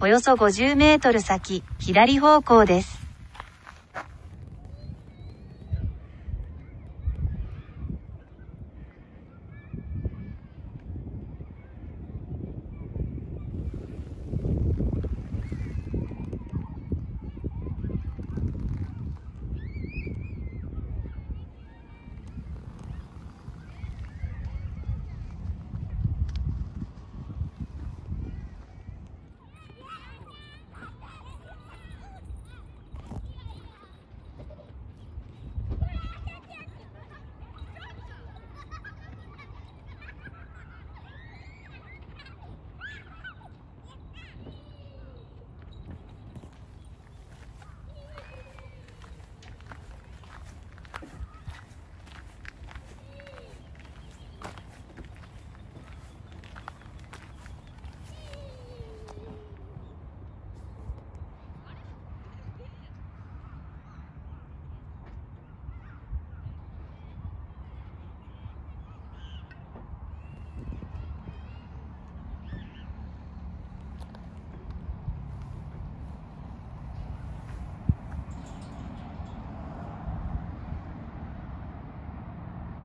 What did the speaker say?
およそ50メートル先、左方向です。